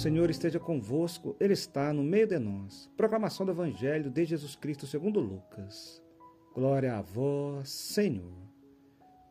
Senhor esteja convosco, Ele está no meio de nós. Proclamação do Evangelho de Jesus Cristo segundo Lucas. Glória a vós, Senhor.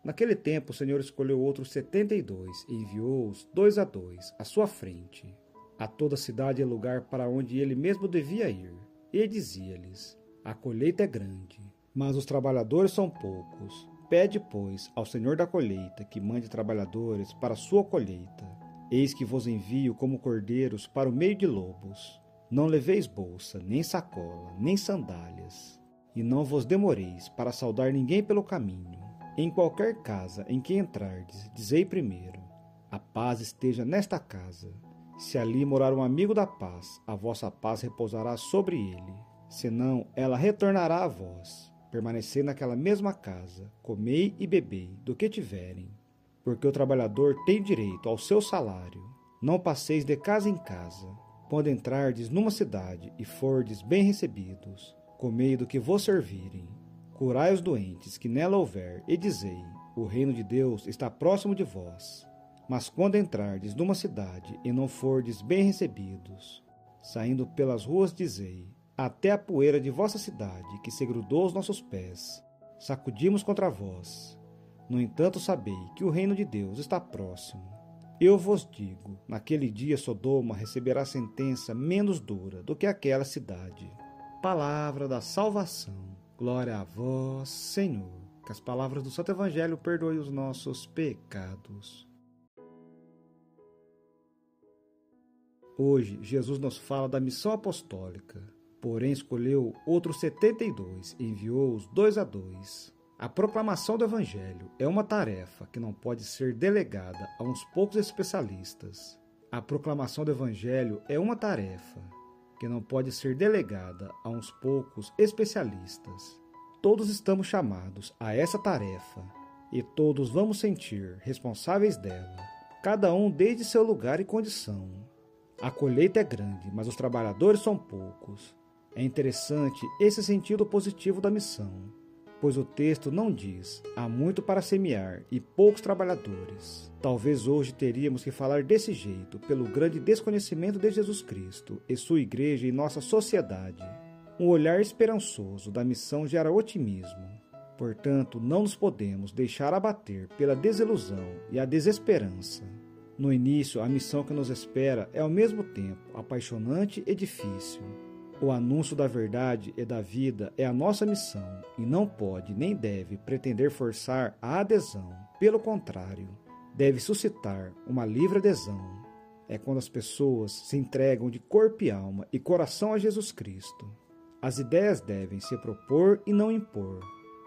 Naquele tempo, o Senhor escolheu outros setenta e dois e enviou-os dois a dois à sua frente, a toda cidade e lugar para onde ele mesmo devia ir. E dizia-lhes: A colheita é grande, mas os trabalhadores são poucos. Pede, pois, ao Senhor da colheita que mande trabalhadores para a sua colheita. Eis que vos envio como cordeiros para o meio de lobos. Não leveis bolsa, nem sacola, nem sandálias, e não vos demoreis para saudar ninguém pelo caminho. Em qualquer casa em que entrardes, dizei primeiro: A paz esteja nesta casa. Se ali morar um amigo da paz, a vossa paz repousará sobre ele. Senão, ela retornará a vós. Permanecei naquela mesma casa, comei e bebei do que tiverem porque o trabalhador tem direito ao seu salário. Não passeis de casa em casa. Quando entrardes numa cidade e fordes bem recebidos, comei do que vos servirem. Curai os doentes que nela houver, e dizei: O reino de Deus está próximo de vós. Mas quando entrardes numa cidade e não fordes bem recebidos, saindo pelas ruas, dizei: Até a poeira de vossa cidade, que se grudou aos nossos pés, sacudimos contra vós no entanto, sabei que o reino de Deus está próximo. Eu vos digo: naquele dia Sodoma receberá sentença menos dura do que aquela cidade. Palavra da salvação. Glória a vós, Senhor. Que as palavras do Santo Evangelho perdoem os nossos pecados. Hoje, Jesus nos fala da missão apostólica. Porém, escolheu outros setenta e dois enviou-os dois a dois a proclamação do Evangelho é uma tarefa que não pode ser delegada a uns poucos especialistas. A proclamação do Evangelho é uma tarefa que não pode ser delegada a uns poucos especialistas. Todos estamos chamados a essa tarefa e todos vamos sentir responsáveis dela, cada um desde seu lugar e condição. A colheita é grande, mas os trabalhadores são poucos. É interessante esse sentido positivo da missão pois o texto não diz: há muito para semear e poucos trabalhadores. Talvez hoje teríamos que falar desse jeito, pelo grande desconhecimento de Jesus Cristo e sua igreja e nossa sociedade. Um olhar esperançoso da missão gera otimismo. Portanto, não nos podemos deixar abater pela desilusão e a desesperança. No início, a missão que nos espera é ao mesmo tempo apaixonante e difícil. O anúncio da verdade e da vida é a nossa missão e não pode nem deve pretender forçar a adesão. Pelo contrário, deve suscitar uma livre adesão. É quando as pessoas se entregam de corpo e alma e coração a Jesus Cristo. As ideias devem se propor e não impor.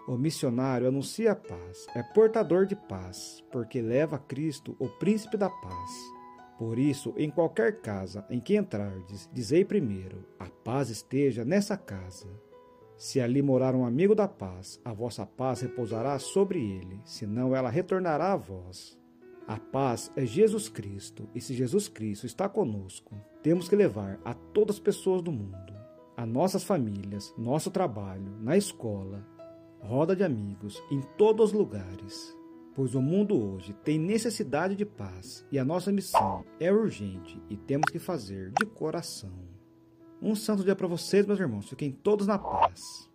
O missionário anuncia a paz, é portador de paz, porque leva a Cristo, o príncipe da paz. Por isso, em qualquer casa em que entrardes, dizei primeiro: a paz esteja nessa casa. Se ali morar um amigo da paz, a vossa paz repousará sobre ele, senão ela retornará a vós. A paz é Jesus Cristo, e se Jesus Cristo está conosco, temos que levar a todas as pessoas do mundo, a nossas famílias, nosso trabalho, na escola, roda de amigos, em todos os lugares pois o mundo hoje tem necessidade de paz e a nossa missão é urgente e temos que fazer de coração. Um santo dia para vocês, meus irmãos. Fiquem todos na paz.